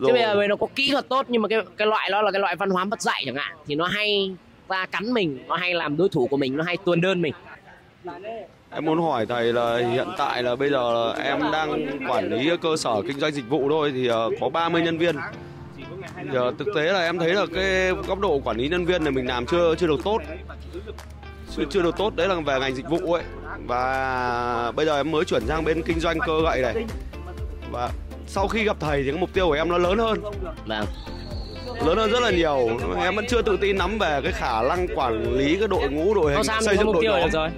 chứ bây giờ nó có kỹ thuật tốt nhưng mà cái cái loại đó là cái loại văn hóa mất dạy chẳng hạn thì nó hay ra cắn mình nó hay làm đối thủ của mình nó hay tuôn đơn mình Em muốn hỏi thầy là hiện tại là bây giờ em đang quản lý cơ sở kinh doanh dịch vụ thôi thì ờ, có 30 nhân viên. Giờ thực tế là em thấy là cái góc độ quản lý nhân viên này mình làm chưa chưa được tốt. Chưa, chưa được tốt đấy là về ngành dịch vụ ấy. Và bây giờ em mới chuyển sang bên kinh doanh cơ gậy này. Và sau khi gặp thầy thì cái mục tiêu của em nó lớn hơn vâng lớn hơn rất là nhiều em vẫn chưa tự tin nắm về cái khả năng quản lý cái đội ngũ đội hình sao xây dựng đội nhóm rồi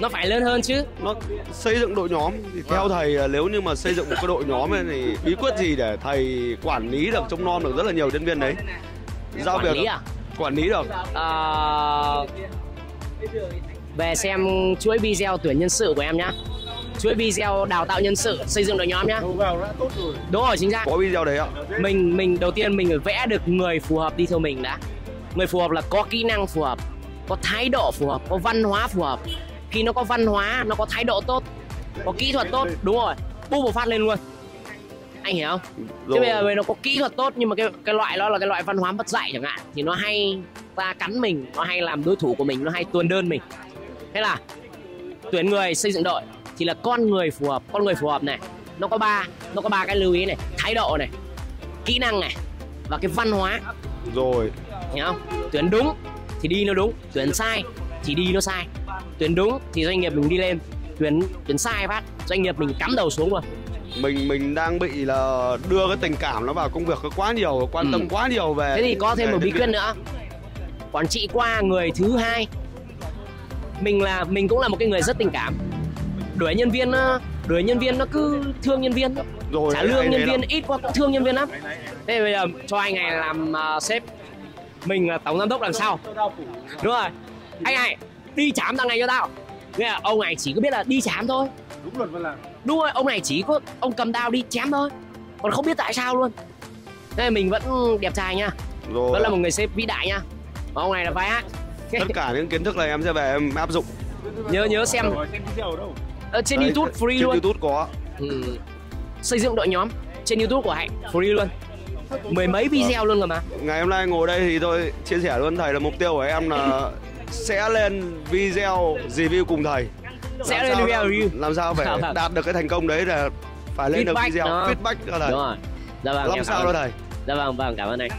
nó phải lớn hơn chứ nó xây dựng đội nhóm thì theo thầy nếu như mà xây dựng một cái đội nhóm ấy thì bí quyết gì để thầy quản lý được trông nom được rất là nhiều nhân viên đấy giao quản việc lý à quản lý được Ờ, về xem chuỗi video tuyển nhân sự của em nhá chuỗi video đào tạo nhân sự xây dựng đội nhóm nhá. Đúng rồi chính xác. Có video đấy ạ. Mình mình đầu tiên mình phải vẽ được người phù hợp đi theo mình đã. Người phù hợp là có kỹ năng phù hợp có thái độ phù hợp có văn hóa phù hợp. Khi nó có văn hóa nó có thái độ tốt có kỹ thuật tốt đúng rồi. Bu một phát lên luôn. Anh hiểu không? Chứ bây giờ nó có kỹ thuật tốt nhưng mà cái cái loại đó là cái loại văn hóa mất dạy chẳng hạn thì nó hay ra cắn mình nó hay làm đối thủ của mình nó hay tuôn đơn mình. Thế là tuyển người xây dựng đội thì là con người phù hợp con người phù hợp này. Nó có ba nó có ba cái lưu ý này. Thái độ này kỹ năng này và cái văn hóa. Rồi. Hiểu không? Tuyển đúng thì đi nó đúng tuyển sai thì đi nó sai. Tuyển đúng thì doanh nghiệp mình đi lên tuyển tuyển sai phát doanh nghiệp mình cắm đầu xuống luôn. Mình mình đang bị là đưa cái tình cảm nó vào công việc quá nhiều quan tâm Ừ. quá nhiều về thế thì có thêm một bí quyết nữa. Quản trị qua người thứ hai. Mình là mình cũng là một cái người rất tình cảm đuổi nhân viên nó- đuổi nhân viên nó cứ thương nhân viên rồi trả lương nhân viên là- ít quá cũng thương nhân viên lắm. Thế bây giờ cho anh này làm ờ, sếp mình là tổng giám đốc đằng sau đúng rồi. Anh này đi chám thằng này cho tao. Nghĩa là ông này chỉ có biết là đi chám thôi. Đúng luật vẫn làm. Đúng rồi ông này chỉ có ông cầm dao đi chém thôi. Còn không biết tại sao luôn. Là mình vẫn đẹp trai nha. Rồi. Vẫn là một người sếp vĩ đại nha. Và ông này là vai ác. Tất cả những kiến thức này em sẽ về em áp dụng. Nhớ nhớ xem. Rồi xem video đâu ở trên Đấy, youtube free trên luôn. Youtube có. Ừ. xây dựng đội nhóm trên youtube của hạnh. Free luôn. Mười mấy video luôn rồi mà. Ngày hôm nay ngồi đây thì tôi chia sẻ luôn thầy là mục tiêu của em là sẽ lên video review cùng thầy. Sẽ Làm lên sao video review. làm sao phải Vâng. đạt được cái thành công đấy là phải lên được Feedback video đó. feedback cho thầy. Đúng rồi. Dạ vâng làm sao đó thầy? Dạ vâng vâng cảm ơn anh